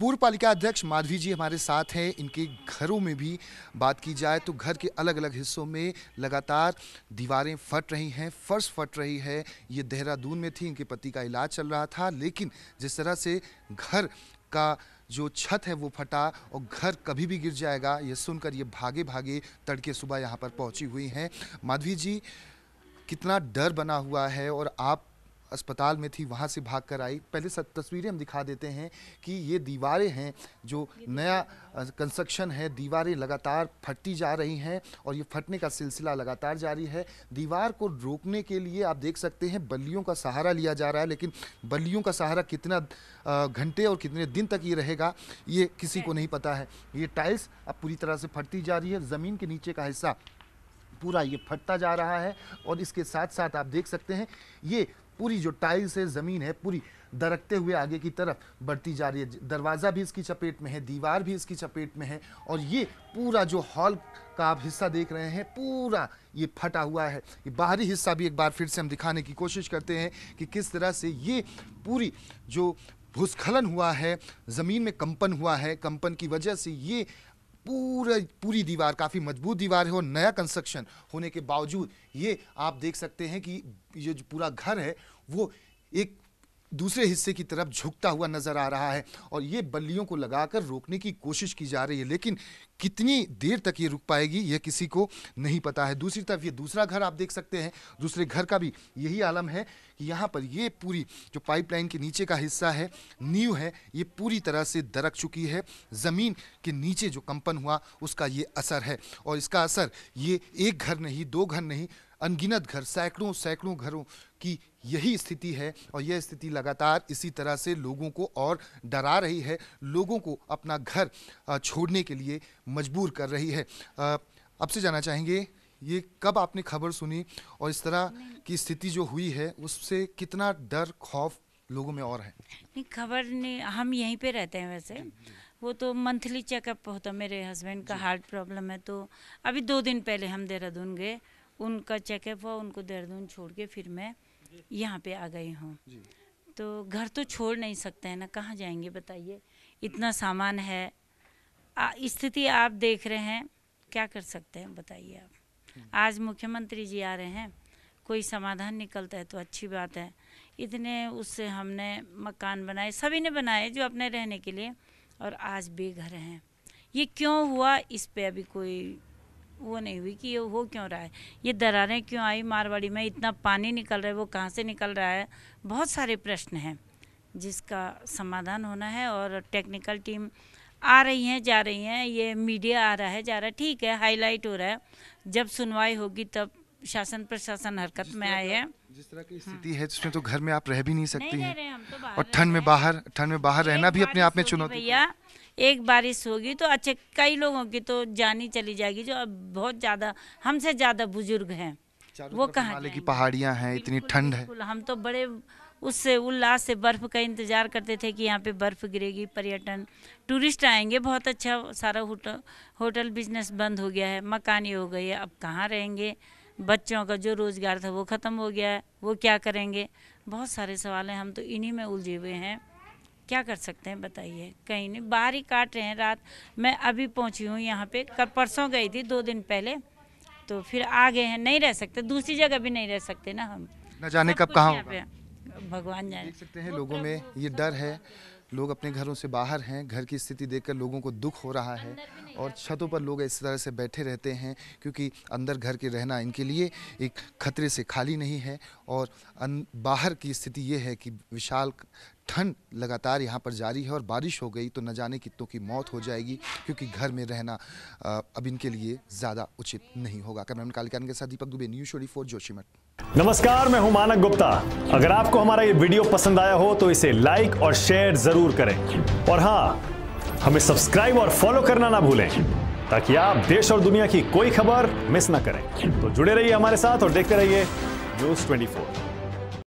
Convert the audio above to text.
पूर्व पालिका अध्यक्ष माधवी जी हमारे साथ हैं। इनके घरों में भी बात की जाए तो घर के अलग अलग हिस्सों में लगातार दीवारें फट रही हैं, फर्श फट रही है। ये देहरादून में थी, इनके पति का इलाज चल रहा था, लेकिन जिस तरह से घर का जो छत है वो फटा और घर कभी भी गिर जाएगा, ये सुनकर ये भागे भागे तड़के सुबह यहाँ पर पहुँची हुई हैं। माधवी जी, कितना डर बना हुआ है और आप अस्पताल में थी वहाँ से भाग कर आई। पहले सब तस्वीरें हम दिखा देते हैं कि ये दीवारें हैं जो नया कंस्ट्रक्शन है। दीवारें लगातार फटती जा रही हैं और ये फटने का सिलसिला लगातार जारी है। दीवार को रोकने के लिए आप देख सकते हैं बल्लियों का सहारा लिया जा रहा है लेकिन बल्लियों का सहारा कितना घंटे और कितने दिन तक ये रहेगा ये किसी को नहीं पता है। ये टाइल्स अब पूरी तरह से फटती जा रही है। ज़मीन के नीचे का हिस्सा पूरा ये फटता जा रहा है और इसके साथ साथ आप देख सकते हैं ये पूरी जो टाइल्स है, ज़मीन है, पूरी दरकते हुए आगे की तरफ़ बढ़ती जा रही है। दरवाज़ा भी इसकी चपेट में है, दीवार भी इसकी चपेट में है और ये पूरा जो हॉल का आप हिस्सा देख रहे हैं, पूरा ये फटा हुआ है। ये बाहरी हिस्सा भी एक बार फिर से हम दिखाने की कोशिश करते हैं कि किस तरह से ये पूरी जो भूस्खलन हुआ है, ज़मीन में कंपन हुआ है, कंपन की वजह से ये पूरा, पूरी दीवार, काफ़ी मज़बूत दीवार है और नया कंस्ट्रक्शन होने के बावजूद ये आप देख सकते हैं कि ये जो पूरा घर है, वो एक दूसरे हिस्से की तरफ़ झुकता हुआ नज़र आ रहा है और ये बल्लियों को लगाकर रोकने की कोशिश की जा रही है, लेकिन कितनी देर तक ये रुक पाएगी यह किसी को नहीं पता है। दूसरी तरफ़ ये दूसरा घर आप देख सकते हैं, दूसरे घर का भी यही आलम है कि यहाँ पर ये पूरी जो पाइपलाइन के नीचे का हिस्सा है, नींव है, ये पूरी तरह से दरक चुकी है। ज़मीन के नीचे जो कंपन हुआ, उसका ये असर है और इसका असर ये एक घर नहीं, दो घर नहीं अनगिनत घर सैकड़ों सैकड़ों घरों की यही स्थिति है और यह स्थिति लगातार इसी तरह से लोगों को और डरा रही है। लोगों को अपना घर छोड़ने के लिए मजबूर कर रही है। अब से जाना चाहेंगे ये कब आपने खबर सुनी और इस तरह की स्थिति जो हुई है उससे कितना डर खौफ लोगों में और है? नहीं खबर नहीं हम यहीं पे रहते हैं वैसे। वो तो मंथली चेकअप होता मेरे हस्बैंड का हार्ट प्रॉब्लम है तो अभी दो दिन पहले हम देहरादून गए। उनका चेकअप हुआ उनको देहरादून छोड़ के फिर मैं यहाँ पे आ गई हूँ। तो घर तो छोड़ नहीं सकते हैं ना कहाँ जाएँगे बताइए? इतना सामान है। स्थिति आप देख रहे हैं क्या कर सकते हैं बताइए आप? आज मुख्यमंत्री जी आ रहे हैं कोई समाधान निकलता है तो अच्छी बात है। इतने उससे हमने मकान बनाए सभी ने बनाए जो अपने रहने के लिए और आज बेघर हैं। ये क्यों हुआ? इस पे अभी कोई वो नहीं हुई कि ये हो क्यों रहा है? ये दरारें क्यों आई? मारवाड़ी में इतना पानी निकल रहा है वो कहाँ से निकल रहा है? बहुत सारे प्रश्न हैं जिसका समाधान होना है और टेक्निकल टीम आ रही हैं जा रही हैं। ये मीडिया आ रहा है जा रहा है। ठीक है हाईलाइट हो रहा है। जब सुनवाई होगी तब शासन प्रशासन हरकत में आए हैं। जिस तरह की स्थिति है जिसमें तो घर में आप रह भी नहीं सकती हैं। तो और ठंड में बाहर ठंड में बाहर रहना भी अपने आप में चुनौती भैया एक बारिश होगी तो अच्छे कई लोगों की तो जानी चली जाएगी जो अब बहुत ज़्यादा हमसे ज़्यादा बुज़ुर्ग हैं। वो कहाँ की पहाड़ियाँ हैं इतनी ठंड है। हम तो बड़े उससे उल्लास से बर्फ़ का इंतज़ार करते थे कि यहाँ पे बर्फ़ गिरेगी पर्यटन टूरिस्ट आएँगे बहुत अच्छा सारा होटल होटल बिज़नेस बंद हो गया है मकानी हो गई है अब कहाँ रहेंगे? बच्चों का जो रोज़गार था वो ख़त्म हो गया है वो क्या करेंगे? बहुत सारे सवाल हैं हम तो इन्हीं में उलझे हुए हैं। क्या कर सकते हैं बताइए। कहीं नहीं बाहर ही काट रहे हैं रात। मैं अभी पहुँची हूँ यहाँ पे कल परसों गई थी दो दिन पहले। तो फिर आ गए हैं नहीं रह सकते दूसरी जगह भी नहीं रह सकते ना हम। न जाने कब कहाँ भगवान जाने। देख सकते हैं लोगों में ये डर है। लोग अपने घरों से बाहर हैं घर की स्थिति देखकर लोगों को दुख हो रहा है और छतों पर लोग इस तरह से बैठे रहते हैं क्योंकि अंदर घर के रहना इनके लिए एक खतरे से खाली नहीं है और बाहर की स्थिति ये है कि विशाल ठंड लगातार यहाँ पर जारी है और बारिश हो गई तो न जाने कितनों की मौत हो जाएगी, क्योंकि घर में रहना अब इनके लिए ज़्यादा उचित नहीं होगा। कैमरामैन कालिकान के साथ Deepak Dubey, news twenty four Joshimath. नमस्कार, मैं हूँ मानक गुप्ता। अगर आपको हमारा ये वीडियो पसंद आया हो तो इसे लाइक और शेयर ज़रूर करें। और हाँ हमें सब्सक्राइब और फॉलो करना ना भूलें, ताकि आप देश और दुनिया की कोई खबर मिस ना करें। तो जुड़े रहिए हमारे साथ और देखते रहिए न्यूज़ 24